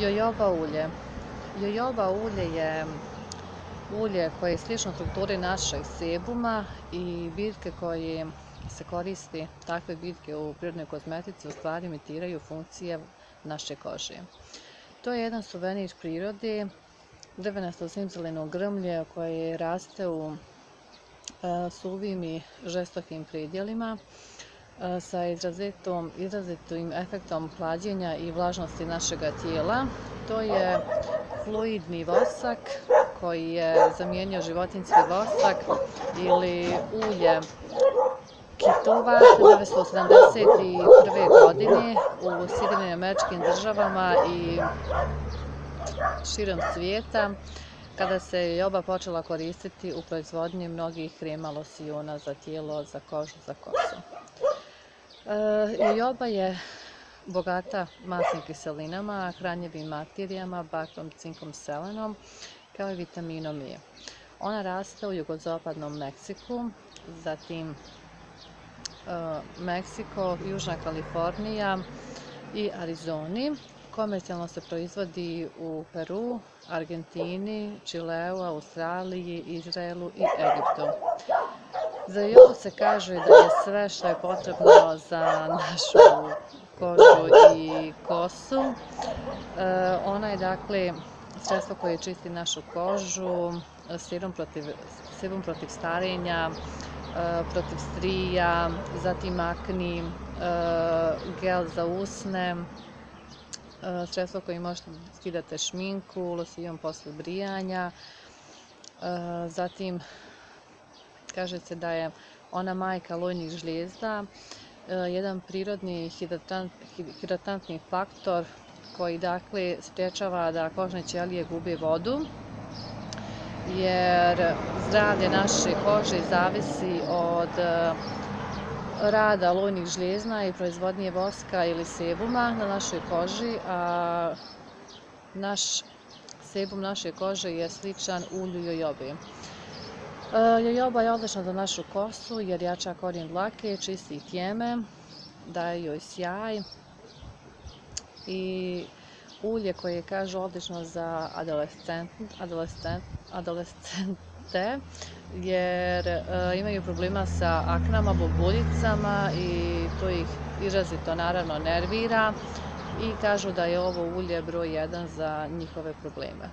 Jojoba ulje. Jojoba ulje je ulje koje je slično strukturi našeg sebuma i biljke koje se koristi, takve biljke u prirodnoj kozmetici u stvari imitiraju funkcije naše kože. To je jedan suvenir prirode, drvenasto zimzeleno grmlje koje raste u e, suvim i žestokim predjelima e, sa izrazitim efektom hlađenja i vlažnosti našega tijela. To je fluidni vosak koji je zamijenio životinski vosak ili ulje kitova 1971. godine u Sjedinim američkim državama i širom svijeta kada se joba počela koristiti u proizvodnji mnogih krema losijona za tijelo, za kožu, za kosu. E, joba je bogata masnim kiselinama, hranjivim materijama, bakrom, cinkom, selenom, kao i vitaminom E. Ona raste u jugozapadnom Meksiku, zatim e, Meksiko, Južna Kalifornija i Arizoni. Komercijalno se proizvodi u Peru, Argentini, Čileu, Australiji, Izraelu i Egiptu. Za jogu se kaže da je sve što je potrebno za našu kožu i kosu. E, ona je dakle sredstvo koje čisti našu kožu, serum protiv, serum protiv starenja, e, protiv strija, zatim akni, e, gel za usne, sredstvo koje možete skidate šminku, losijon posle brijanja, zatim kaže se da je ona majka lojnih žlijezda, E, jedan prirodni hidratantni faktor koji dakle spriječava da kožne ćelije gube vodu jer zdravlje naše kože zavisi od e, rada lojnih žlijezna i proizvodnje voska ili sebuma na našoj koži, a naš sebum naše kože je sličan ulju jojobe. E, jojoba je odlična za našu kosu jer jača korijen dlake, čisti tjeme, daje joj sjaj i ulje koje kažu odlično za adolescente jer e, imaju problema sa aknama, bobuljicama i to ih izrazito naravno nervira i kažu da je ovo ulje broj jedan za njihove probleme.